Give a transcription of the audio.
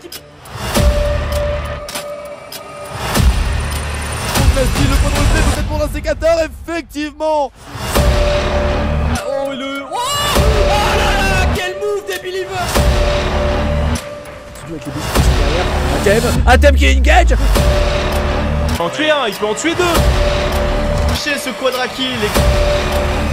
qui. Le point de peut-être pour un sécateur, effectivement. Oh, le. Oh, oh là là, quel move des believers. Atem, Atem qui engage En tuer un, il peut en tuer deux. Chez ce quadra kill les...